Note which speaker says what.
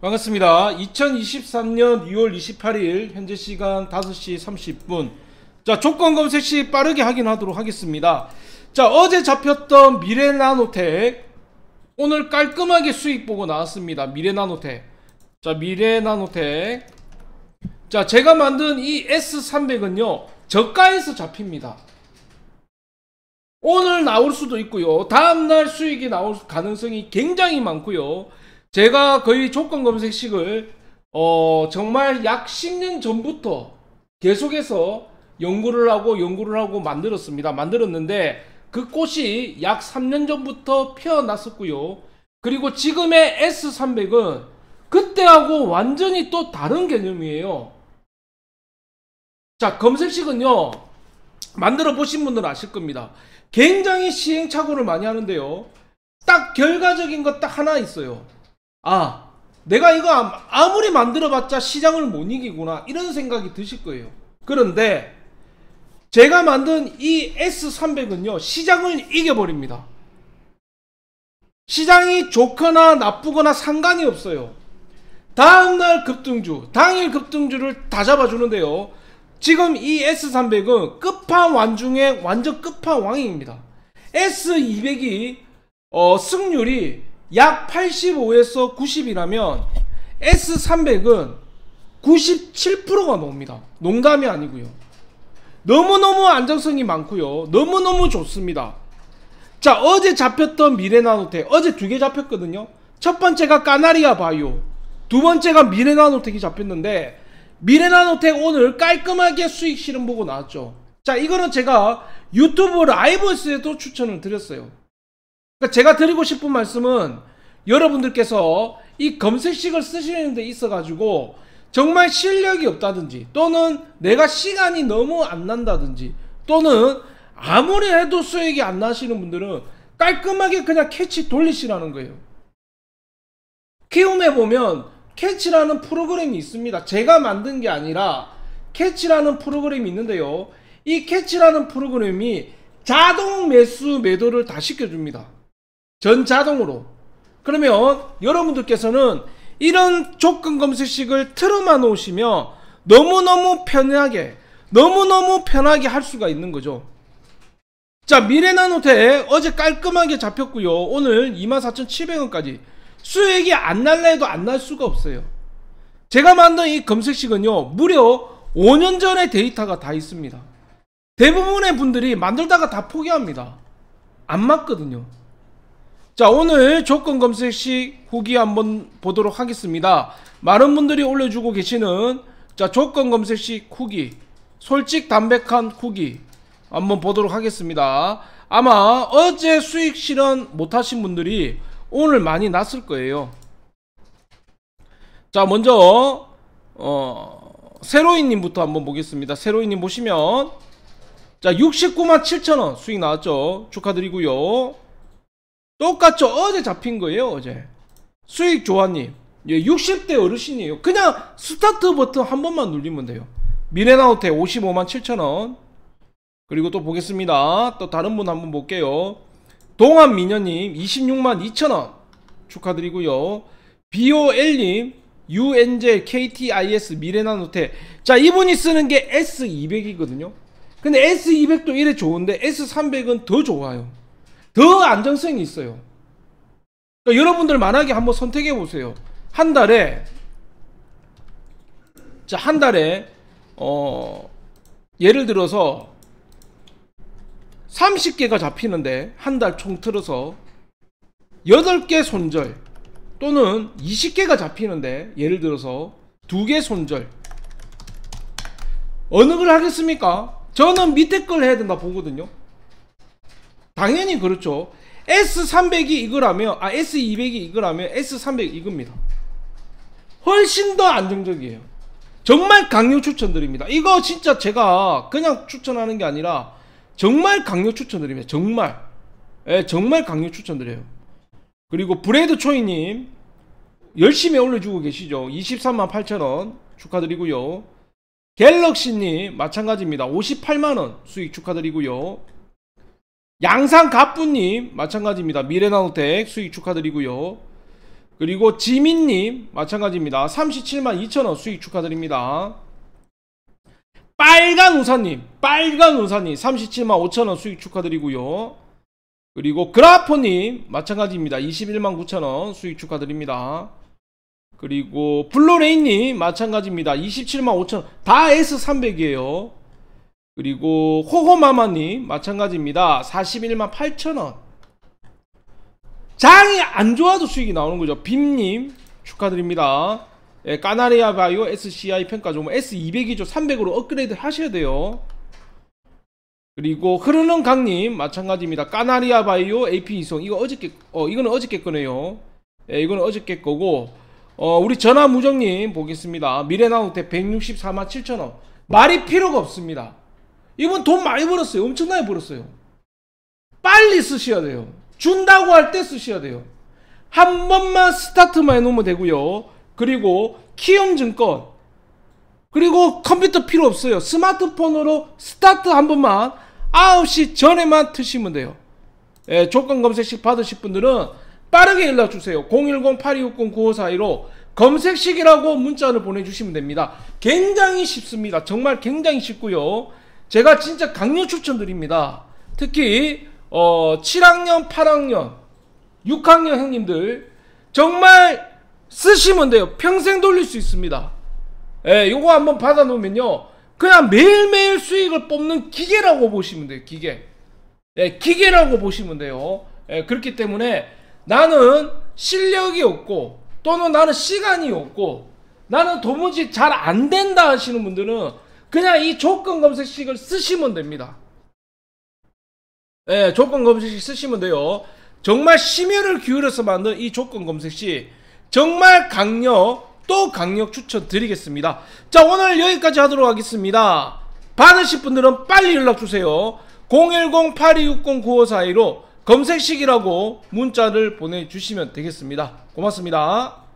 Speaker 1: 반갑습니다. 2023년 6월 28일 현재 시간 5시 30분. 자, 조건 검색 시 빠르게 확인하도록 하겠습니다. 자, 어제 잡혔던 미래나노텍 오늘 깔끔하게 수익 보고 나왔습니다. 미래나노텍. 자, 미래나노텍. 자, 제가 만든 이 S300은요. 저가에서 잡힙니다. 오늘 나올 수도 있고요. 다음날 수익이 나올 가능성이 굉장히 많고요. 제가 거의 조건 검색식을 어 정말 약 10년 전부터 계속해서 연구를 하고 연구를 하고 만들었습니다. 만들었는데 그 꽃이 약 3년 전부터 피어났었고요. 그리고 지금의 S300은 그때하고 완전히 또 다른 개념이에요. 자, 검색식은요. 만들어 보신 분들은 아실 겁니다. 굉장히 시행착오를 많이 하는데요. 딱 결과적인 것 딱 하나 있어요. 아, 내가 이거 아무리 만들어봤자 시장을 못 이기구나. 이런 생각이 드실 거예요. 그런데 제가 만든 이 S300은요, 시장을 이겨버립니다. 시장이 좋거나 나쁘거나 상관이 없어요. 다음날 급등주, 당일 급등주를 다 잡아주는데요. 지금 이 S300은 끝판왕 중에 완전 끝판왕입니다. S200이 어, 승률이 약 85에서 90이라면 S300은 97%가 나옵니다. 농담이 아니고요. 너무너무 안정성이 많고요. 너무너무 좋습니다. 자, 어제 잡혔던 미래나노텍. 어제 두 개 잡혔거든요. 첫 번째가 까나리아 바이오. 두 번째가 미래나노텍이 잡혔는데 미래나노텍 오늘 깔끔하게 수익 실험 보고 나왔죠. 자, 이거는 제가 유튜브 라이브에서도 추천을 드렸어요. 그러니까 제가 드리고 싶은 말씀은 여러분들께서 이 검색식을 쓰시는 데 있어 가지고 정말 실력이 없다든지 또는 내가 시간이 너무 안 난다든지 또는 아무리 해도 수익이 안 나시는 분들은 깔끔하게 그냥 캐치 돌리시라는 거예요. 키움에 보면 캐치라는 프로그램이 있습니다. 제가 만든 게 아니라 캐치라는 프로그램이 있는데요. 이 캐치라는 프로그램이 자동 매수 매도를 다 시켜줍니다. 전 자동으로. 그러면 여러분들께서는 이런 조건 검색식을 틀어만 놓으시면 너무너무 편하게, 너무너무 편하게 할 수가 있는 거죠. 자, 미래나노텍 어제 깔끔하게 잡혔고요. 오늘 24,700원까지. 수익이 안 날라 해도 안 날 수가 없어요. 제가 만든 이 검색식은요, 무려 5년 전의 데이터가 다 있습니다. 대부분의 분들이 만들다가 다 포기합니다. 안 맞거든요. 자 오늘 조건 검색식 후기 한번 보도록 하겠습니다. 많은 분들이 올려주고 계시는 자 조건 검색식 후기 솔직 담백한 후기 한번 보도록 하겠습니다. 아마 어제 수익 실현 못하신 분들이 오늘 많이 났을 거예요. 자 먼저 어 세로이님부터 한번 보겠습니다. 세로이님 보시면 자 69만 7천원 수익 나왔죠. 축하드리고요 똑같죠? 어제 잡힌 거예요, 어제. 수익 조아님. 예, 60대 어르신이에요. 그냥 스타트 버튼 한 번만 누르면 돼요. 미래나우텍 55만 7천원. 그리고 또 보겠습니다. 또 다른 분 한번 볼게요. 동안미녀님 26만 2천원. 축하드리고요. BOL님 UNJ KTIS 미래나노텍. 자, 이분이 쓰는 게 S200이거든요. 근데 S200도 이래 좋은데 S300은 더 좋아요. 더 안정성이 있어요. 그러니까 여러분들 만약에 한번 선택해 보세요. 한 달에 자, 한 달에 어 예를 들어서 30개가 잡히는데 한 달 총 틀어서 8개 손절 또는 20개가 잡히는데 예를 들어서 2개 손절 어느 걸 하겠습니까? 저는 밑에 걸 해야 된다 보거든요. 당연히 그렇죠. S300이 이거라면 아 S200이 이거라면 S300 이겁니다. 훨씬 더 안정적이에요. 정말 강력 추천드립니다. 이거 진짜 제가 그냥 추천하는 게 아니라 정말 강력 추천드립니다. 정말 예, 정말 강력 추천드려요. 그리고 브레드 초이님 열심히 올려주고 계시죠. 23만 8천원 축하드리고요. 갤럭시님 마찬가지입니다. 58만원 수익 축하드리고요. 양상 갑부님 마찬가지입니다. 미래나노텍 수익 축하드리고요. 그리고 지민님 마찬가지입니다. 37만 2천원 수익 축하드립니다. 빨간 우사님, 빨간 우사님 37만 5천원 수익 축하드리고요. 그리고 그라포님 마찬가지입니다. 21만 9천원 수익 축하드립니다. 그리고 블루레인님 마찬가지입니다. 27만 5천원 다 S300이에요. 그리고 호호마마님 마찬가지입니다. 41만 8천원 장이 안 좋아도 수익이 나오는 거죠. 빔님 축하드립니다. 예, 까나리아 바이오 SCI 평가 좀 S200이죠. 300으로 업그레이드 하셔야 돼요. 그리고 흐르는 강님 마찬가지입니다. 까나리아 바이오 AP 이송 이거 어저께 어 이거는 어저께 거네요. 예, 이거는 어저께 거고 어 우리 전화 무정님 보겠습니다. 미래나우테 164만 7천 원 말이 필요가 없습니다. 이분 돈 많이 벌었어요. 엄청나게 벌었어요. 빨리 쓰셔야 돼요. 준다고 할 때 쓰셔야 돼요. 한 번만 스타트만 해놓으면 되고요. 그리고 키움증권 그리고 컴퓨터 필요 없어요. 스마트폰으로 스타트 한 번만 9시 전에만 트시면 돼요. 예, 조건 검색식 받으실 분들은 빠르게 연락 주세요. 010-8260-9542로 검색식이라고 문자를 보내주시면 됩니다. 굉장히 쉽습니다. 정말 굉장히 쉽고요. 제가 진짜 강력 추천드립니다. 특히 어, 7학년, 8학년, 6학년 형님들 정말 쓰시면 돼요. 평생 돌릴 수 있습니다. 예, 요거 한번 받아 놓으면요. 그냥 매일매일 수익을 뽑는 기계라고 보시면 돼요. 기계. 예, 기계라고 보시면 돼요. 예, 그렇기 때문에 나는 실력이 없고 또는 나는 시간이 없고 나는 도무지 잘 안 된다 하시는 분들은 그냥 이 조건 검색식을 쓰시면 됩니다. 예, 조건 검색식 쓰시면 돼요. 정말 심혈을 기울여서 만든 이 조건 검색식 정말 강력 또 강력 추천드리겠습니다. 자 오늘 여기까지 하도록 하겠습니다. 받으실 분들은 빨리 연락 주세요. 010-8260-9542로 검색식이라고 문자를 보내주시면 되겠습니다. 고맙습니다.